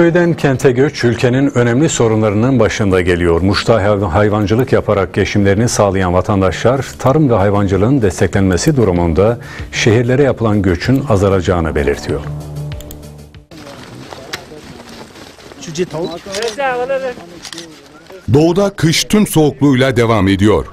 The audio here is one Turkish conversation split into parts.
Köyden kente göç ülkenin önemli sorunlarının başında geliyor. Muş'ta hayv- hayvancılık yaparak geçimlerini sağlayan vatandaşlar tarım ve hayvancılığın desteklenmesi durumunda şehirlere yapılan göçün azalacağını belirtiyor. Doğuda kış tüm soğukluğuyla devam ediyor.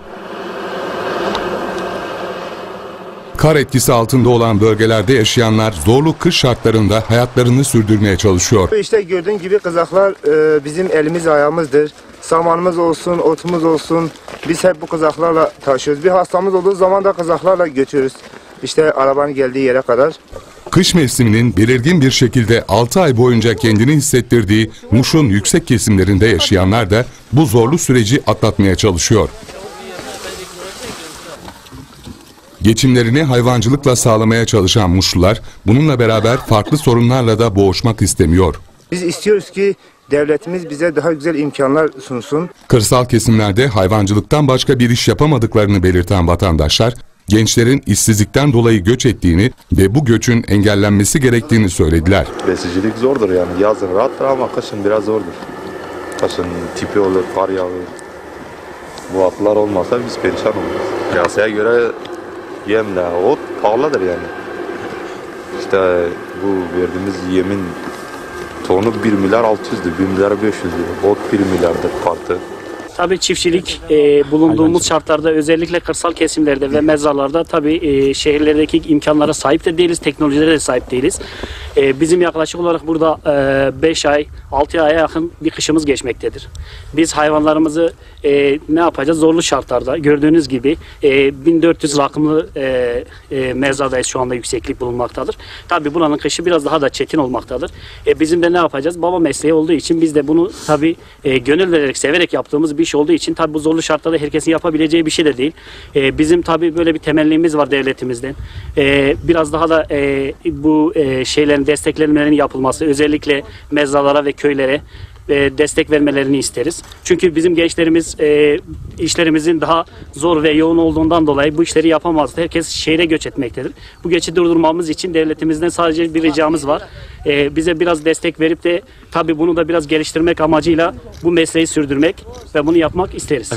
Kar etkisi altında olan bölgelerde yaşayanlar zorlu kış şartlarında hayatlarını sürdürmeye çalışıyor. İşte gördüğün gibi kızaklar e, bizim elimiz ayağımızdır. Samanımız olsun, otumuz olsun. Biz hep bu kızaklarla taşıyoruz. Bir hastamız olduğu zaman da kızaklarla götürürüz. İşte arabanın geldiği yere kadar. Kış mevsiminin belirgin bir şekilde 6 ay boyunca kendini hissettirdiği Muş'un yüksek kesimlerinde yaşayanlar da bu zorlu süreci atlatmaya çalışıyor. Geçimlerini hayvancılıkla sağlamaya çalışan Muşlular bununla beraber farklı sorunlarla da boğuşmak istemiyor. Biz istiyoruz ki devletimiz bize daha güzel imkanlar sunsun. Kırsal kesimlerde hayvancılıktan başka bir iş yapamadıklarını belirten vatandaşlar, gençlerin işsizlikten dolayı göç ettiğini ve bu göçün engellenmesi gerektiğini söylediler. Besicilik zordur yani. Yazın rahattır ama kışın biraz zordur. Kışın tipi olur, kar yağıyor. Bu atlar olmasa biz perişan oluruz. Piyasaya göre yemle ot pahalıdır yani. İşte bu verdiğimiz yemin tonu 1 milyar 600'dü, 1 milyar 500 lira. Ot 1 milyardır partı. Tabii çiftçilik e, bulunduğumuz şartlarda özellikle kırsal kesimlerde ve mezarlarda tabii e, şehirlerdeki imkanlara sahip de değiliz, teknolojilere de sahip değiliz. E, bizim yaklaşık olarak burada 5 ay, 6 aya yakın bir kışımız geçmektedir. Biz hayvanlarımızı e, ne yapacağız? Zorlu şartlarda gördüğünüz gibi e, 1400 rakımlı e, e, mezardayız şu anda yükseklik bulunmaktadır. Tabii buranın kışı biraz daha da çetin olmaktadır. E, bizim de ne yapacağız? Baba mesleği olduğu için biz de bunu tabii e, gönül vererek, severek yaptığımız bir iş olduğu için tabii bu zorlu şartlarda herkesin yapabileceği bir şey de değil. E, bizim tabii böyle bir temellimiz var devletimizden. E, biraz daha da e, bu e, şeylerin desteklenmelerinin yapılması özellikle mezralara ve köylere e, destek vermelerini isteriz. Çünkü bizim gençlerimiz e, işlerimizin daha zor ve yoğun olduğundan dolayı bu işleri yapamaz. Herkes şehre göç etmektedir. Bu göçü durdurmamız için devletimizden sadece bir ricamız var. E, bize biraz destek verip de tabii bunu da biraz geliştirmek amacıyla bu mesleği sürdürmek ve bunu yapmak isteriz.